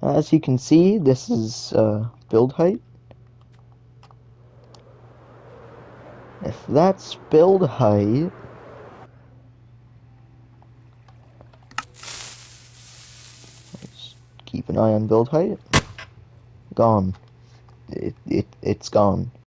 Uh, as you can see, this is uh, build height. If that's build height, let's keep an eye on build height. Gone. It, it, it's gone.